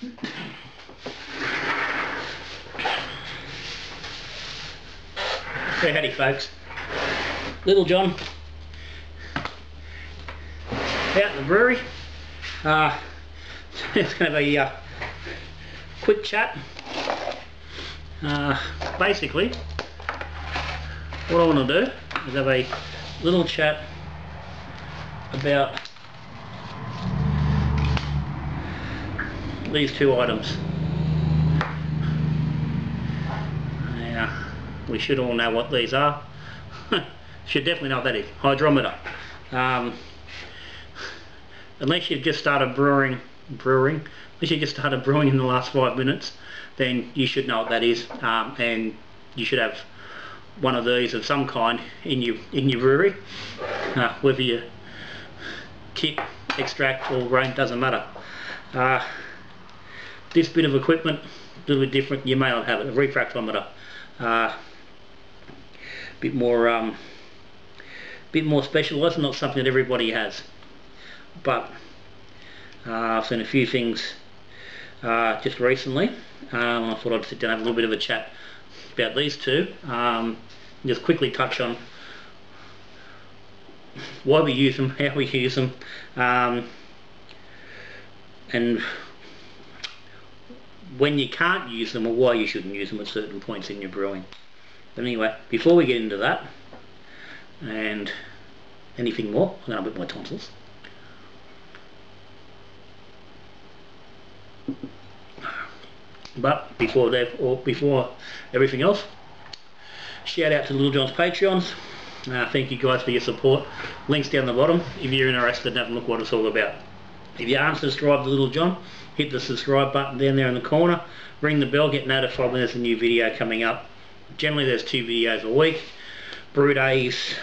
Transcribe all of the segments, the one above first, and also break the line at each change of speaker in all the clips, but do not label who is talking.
Hey, howdy folks. Little John out in the brewery. Uh, it's to be a quick chat. Uh, basically, what I want to do is have a little chat about these two items. Now, we should all know what these are. should definitely know what that is. Hydrometer. Um, unless you've just started brewing, brewing, unless you just started brewing in the last five minutes, then you should know what that is, um, and you should have one of these of some kind in your in your brewery, uh, whether you kit, extract, or grain doesn't matter. Uh, this bit of equipment, a little bit different. You may not have it. A refractometer, uh, bit more, um, bit more specialised. Not something that everybody has but uh, I've seen a few things uh, just recently um, I thought I'd sit down and have a little bit of a chat about these two um, just quickly touch on why we use them, how we use them um, and when you can't use them or why you shouldn't use them at certain points in your brewing. But anyway, before we get into that and anything more, I'm going to bit my tonsils. But before that, or before everything else, shout out to Little John's Patreons. Uh, thank you guys for your support. Links down the bottom if you're interested in having a look what it's all about. If you aren't subscribed to Little John, hit the subscribe button down there in the corner. Ring the bell, get notified when there's a new video coming up. Generally there's two videos a week. Brew days,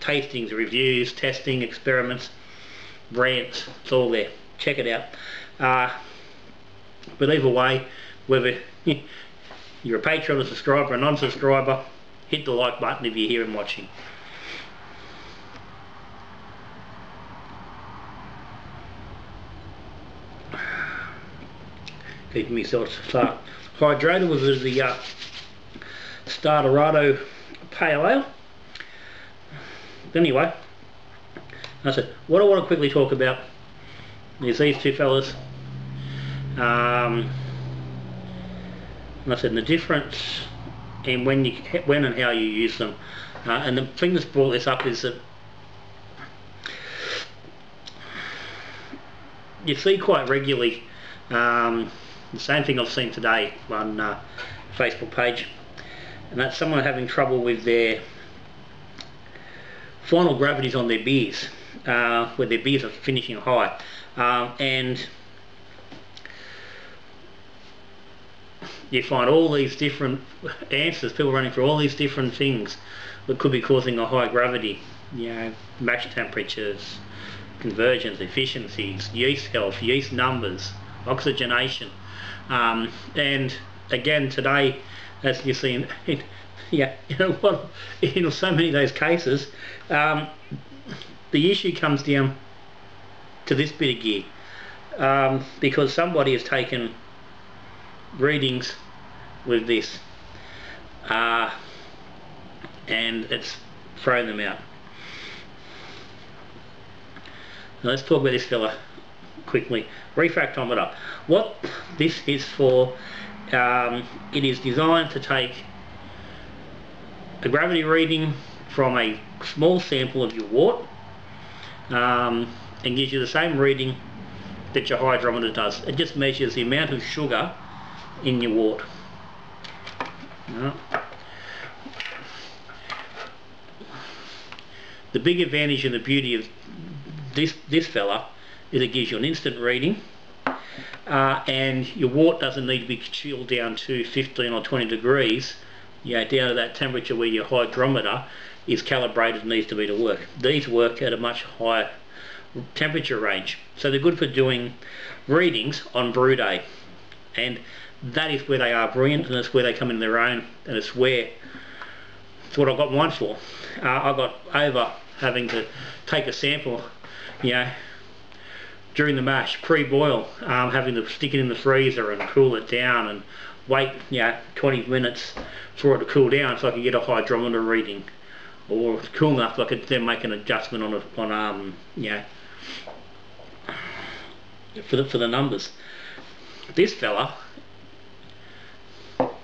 tastings, reviews, testing, experiments, rants, it's all there. Check it out. Uh, but either way, whether you're a patron, a subscriber, a non-subscriber, hit the like button if you're here and watching. Keeping myself start hydrated with the uh, Starterado Pale Ale. Anyway, I said, what I want to quickly talk about is these two fellas um, I said the difference in when you when and how you use them uh, and the thing that's brought this up is that you see quite regularly um, the same thing I've seen today on uh, Facebook page and that's someone having trouble with their final gravities on their beers uh, where their beers are finishing high um, and you find all these different answers, people running through all these different things that could be causing a high gravity, you know, mash temperatures, conversions, efficiencies, yeast health, yeast numbers, oxygenation. Um, and again today, as you see in, in yeah, you know what, in so many of those cases, um, the issue comes down to this bit of gear. Um, because somebody has taken readings with this uh, and it's thrown them out. Now let's talk about this fella quickly. Refractometer. What this is for, um, it is designed to take a gravity reading from a small sample of your wort um, and gives you the same reading that your hydrometer does. It just measures the amount of sugar in your wort. The big advantage and the beauty of this this fella it gives you an instant reading uh, and your wort doesn't need to be chilled down to 15 or 20 degrees you know, down to that temperature where your hydrometer is calibrated and needs to be to work. These work at a much higher temperature range so they're good for doing readings on brew day and that is where they are brilliant and it's where they come in their own and it's where it's what I got mine for. Uh, I got over having to take a sample, you know, during the mash, pre-boil, um, having to stick it in the freezer and cool it down and wait, yeah, 20 minutes for it to cool down so I could get a hydrometer reading or cool enough so I could then make an adjustment on a, on um yeah for the for the numbers. This fella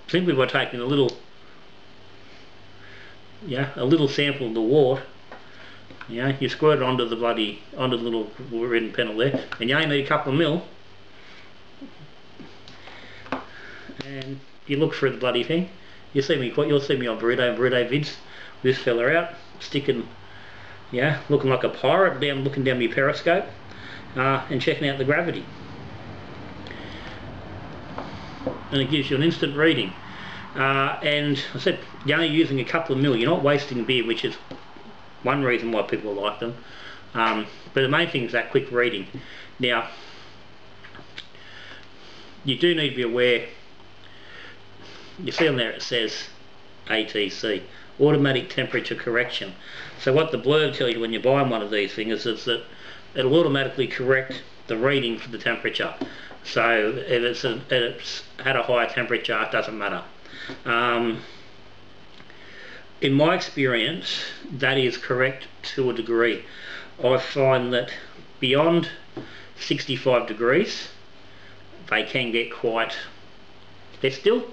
simply by taking a little yeah a little sample of the wort yeah you squirt it onto the bloody onto the little red panel there and you only need a couple of mil and you look through the bloody thing you see me you'll see me on burrito burrito vids this fella out, sticking, yeah, looking like a pirate, down looking down my periscope, uh, and checking out the gravity. And it gives you an instant reading. Uh, and I said, you're only using a couple of mil, you're not wasting beer, which is one reason why people like them. Um, but the main thing is that quick reading. Now, you do need to be aware, you see on there it says ATC automatic temperature correction. So what the blurb tells you when you're buying one of these things is that it'll automatically correct the reading for the temperature. So if it's, a, if it's at a higher temperature, it doesn't matter. Um, in my experience, that is correct to a degree. I find that beyond 65 degrees, they can get quite, they're still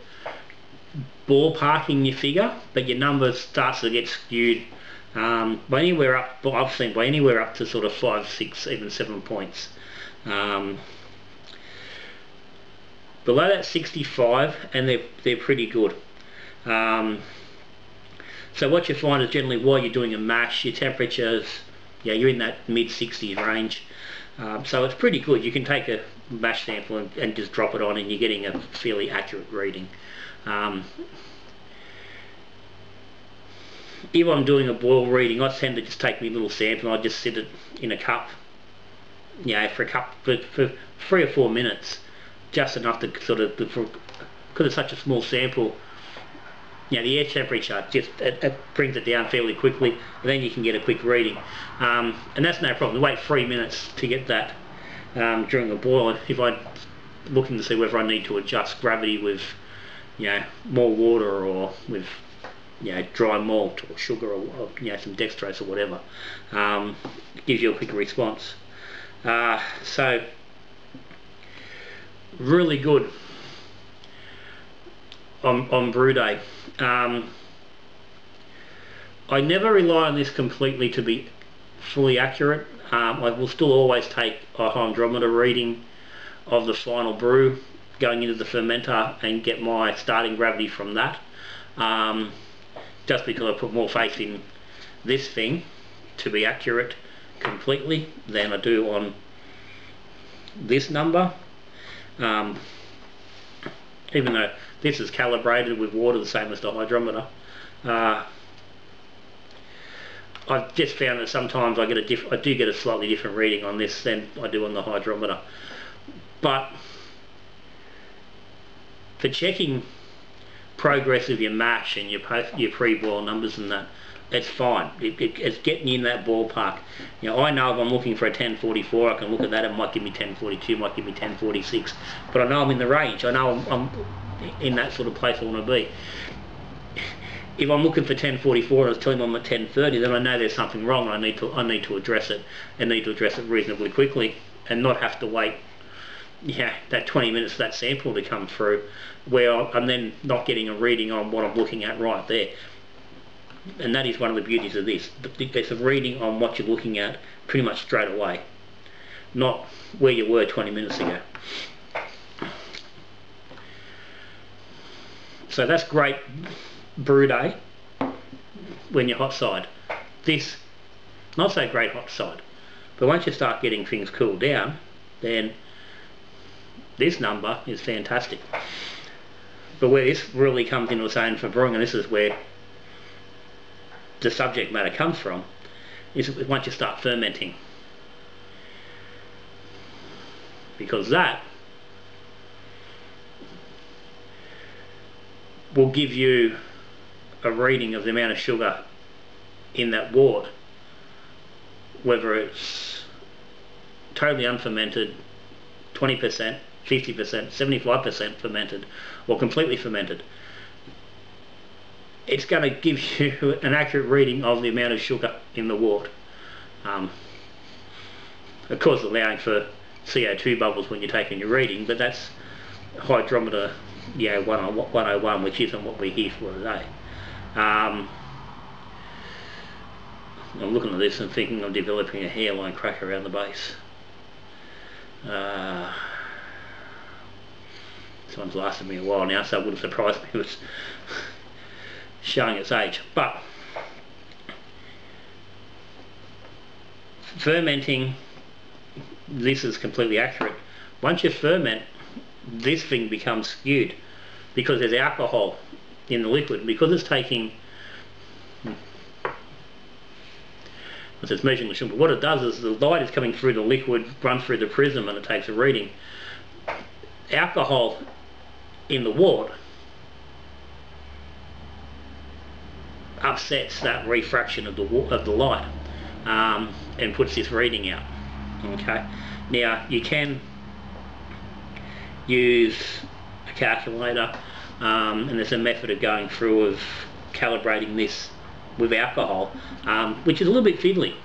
ballparking your figure, but your number starts to get skewed um, by anywhere up, I've seen by anywhere up to sort of five, six, even seven points. Um, below that 65 and they're, they're pretty good. Um, so what you find is generally while you're doing a mash, your temperatures, yeah, you're in that mid 60s range. Um, so it's pretty good. You can take a mash sample and, and, just drop it on and you're getting a fairly accurate reading. Um, if I'm doing a boil reading, I tend to just take me little sample and I just sit it in a cup, you know, for a cup for, for three or four minutes, just enough to sort of, because it's such a small sample, you know, the air temperature just it, it, brings it down fairly quickly, and then you can get a quick reading, um, and that's no problem. Wait three minutes to get that um, during the boil. If I'm looking to see whether I need to adjust gravity with you know, more water or with you know, dry malt or sugar or, you know, some dextrose or whatever. Um, gives you a quicker response. Uh, so, really good on, on brew day. Um, I never rely on this completely to be fully accurate. Um, I will still always take a hydrometer reading of the final brew going into the fermenter and get my starting gravity from that. Um, just because I put more faith in this thing to be accurate completely than I do on this number. Um, even though this is calibrated with water the same as the hydrometer. Uh, I've just found that sometimes I get a diff I do get a slightly different reading on this than I do on the hydrometer. But for checking progress of your mash and your your pre-boil numbers and that, it's fine. It, it, it's getting in that ballpark. You know, I know if I'm looking for a 1044, I can look at that. It might give me 1042, might give me 1046, but I know I'm in the range. I know I'm, I'm in that sort of place I want to be. If I'm looking for 1044 and I was telling them I'm at 1030, then I know there's something wrong. I need to I need to address it and need to address it reasonably quickly and not have to wait yeah, that 20 minutes for that sample to come through where I'm then not getting a reading on what I'm looking at right there. And that is one of the beauties of this. It's a reading on what you're looking at pretty much straight away, not where you were 20 minutes ago. So that's great brew day when you're hot side. This, not so great hot side. But once you start getting things cooled down, then this number is fantastic. But where this really comes into its own for brewing, and this is where the subject matter comes from, is once you start fermenting. Because that will give you a reading of the amount of sugar in that wort, whether it's totally unfermented, 20%, 50%, 75% fermented, or completely fermented, it's going to give you an accurate reading of the amount of sugar in the wort. Um, of course allowing for CO2 bubbles when you're taking your reading, but that's hydrometer yeah, 101, which isn't what we're here for today. Um, I'm looking at this and thinking of developing a hairline crack around the base. Uh, this one's lasted me a while now, so it wouldn't surprise me if it's showing its age. But fermenting, this is completely accurate. Once you ferment, this thing becomes skewed because there's alcohol in the liquid. Because it's taking because it's measuring the sugar. What it does is the light is coming through the liquid, runs through the prism and it takes a reading. Alcohol in the wort upsets that refraction of the of the light um, and puts this reading out. Okay. Now you can use a calculator um, and there's a method of going through of calibrating this with alcohol, um, which is a little bit fiddly.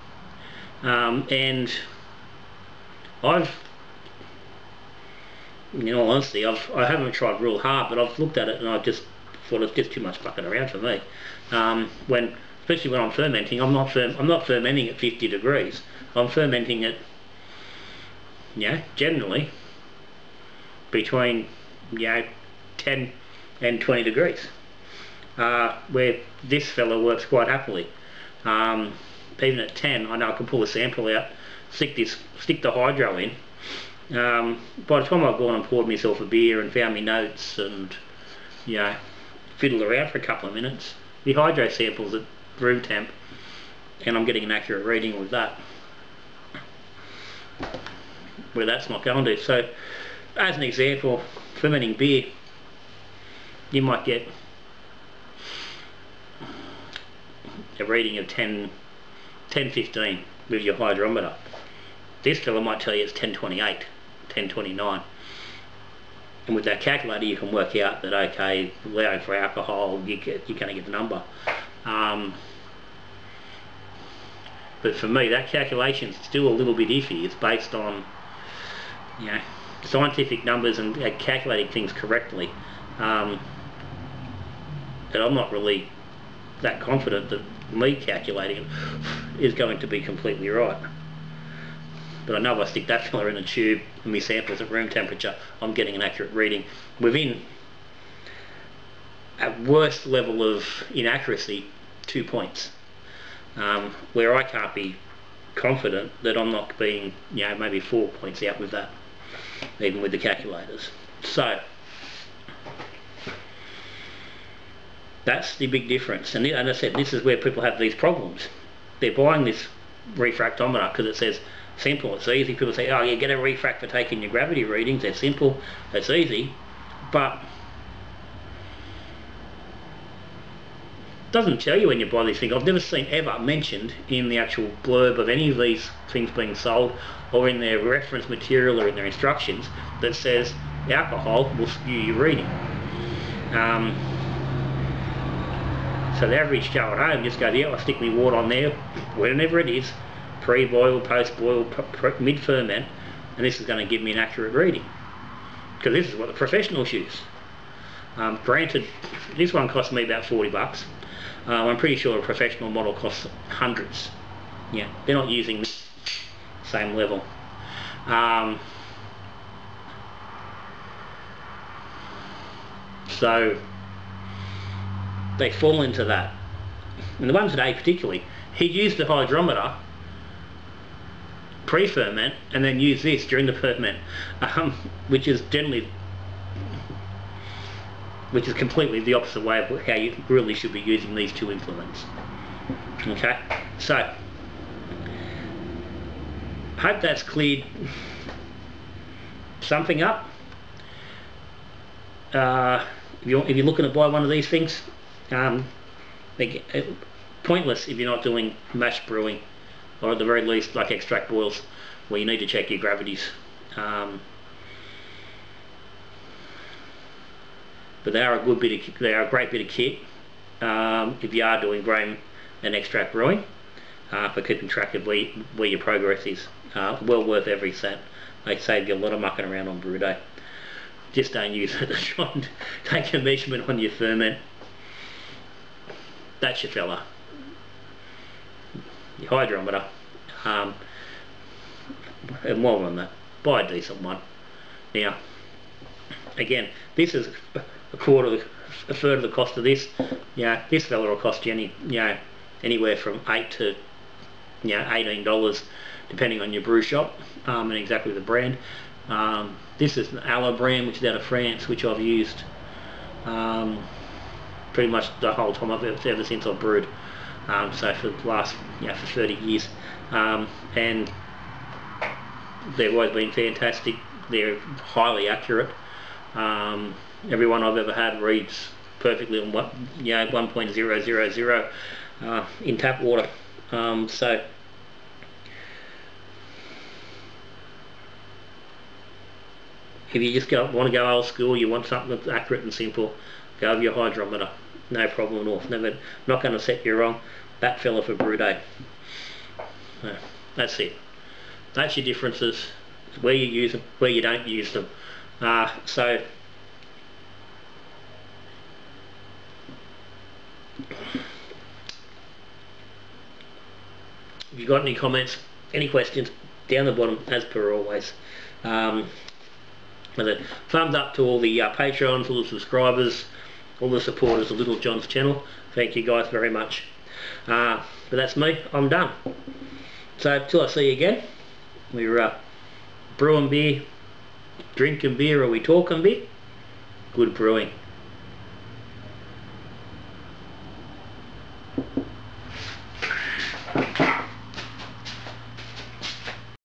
Um, and I've, in all honesty, I've, I haven't tried real hard, but I've looked at it and I just thought it's just too much fucking around for me. Um, when, especially when I'm fermenting, I'm not I'm not fermenting at 50 degrees. I'm fermenting at, yeah, generally between, you know, 10 and 20 degrees uh, where this fella works quite happily. Um, even at 10 I know I can pull a sample out, stick this, stick the hydro in. Um, by the time I've gone and poured myself a beer and found my notes and you know fiddled around for a couple of minutes, the hydro samples at room temp and I'm getting an accurate reading with that where that's not going to. So as an example, fermenting beer you might get a reading of 10, 1015 with your hydrometer. This fella might tell you it's 1028, 1029. And with that calculator you can work out that okay, allowing for alcohol, you get, you're going to get the number. Um, but for me that calculation is still a little bit iffy. It's based on you know, scientific numbers and uh, calculating things correctly. Um, and I'm not really that confident that me calculating it is going to be completely right. But I know if I stick that filler in a tube and my samples at room temperature, I'm getting an accurate reading within at worst level of inaccuracy, two points. Um, where I can't be confident that I'm not being, you know, maybe four points out with that, even with the calculators. So, That's the big difference. And, as I said, this is where people have these problems. They're buying this refractometer because it says simple, it's easy. People say, oh, you get a refract for taking your gravity readings. They're simple, it's easy. But doesn't tell you when you buy these things. I've never seen ever mentioned in the actual blurb of any of these things being sold or in their reference material or in their instructions that says alcohol will skew your reading. Um, so the average Joe at home just goes, yeah, I'll stick my wort on there, whenever it is, pre-boil, post-boil, mid-ferment, and this is going to give me an accurate reading. Because this is what the professionals use. Um, granted, this one cost me about 40 bucks. Um, I'm pretty sure a professional model costs hundreds. Yeah, they're not using the same level. Um, so they fall into that. And the one today particularly, he used the hydrometer pre-ferment and then used this during the ferment, um, which is generally, which is completely the opposite way of how you really should be using these two implements. Okay, so, hope that's cleared something up. Uh, if, you're, if you're looking to buy one of these things, um, uh, pointless if you're not doing mash brewing or at the very least like extract boils where you need to check your gravities um, but they are a good bit of they are a great bit of kit um, if you are doing grain and extract brewing uh, for keeping track of where, where your progress is. Uh, well worth every cent. They save you a lot of mucking around on brew day. Just don't use it. Try take a measurement on your ferment. That's your fella. Your hydrometer. Um, and more than that buy a decent one. Now again this is a quarter a third of the cost of this. Yeah this fella will cost you any you know anywhere from 8 to you know 18 dollars depending on your brew shop um, and exactly the brand. Um, this is an Alla brand which is out of France which I've used um, pretty much the whole time I've ever, ever since I've brewed. Um, so for the last you know for 30 years. Um, and they've always been fantastic. They're highly accurate. Um, everyone I've ever had reads perfectly on what you know 1.000 uh, in tap water. Um, so if you just go, want to go old school you want something that's accurate and simple go with your hydrometer. No problem at all. Never not going to set you wrong. That fella for brew day. That's it. That's your differences where you use them where you don't use them uh, so if you've got any comments any questions down the bottom as per always. Um, thumbs up to all the uh, patrons all the subscribers all the supporters of Little John's channel. Thank you guys very much. Uh, but that's me. I'm done. So till I see you again we're uh, brewing beer drinking beer or we talking beer? Good brewing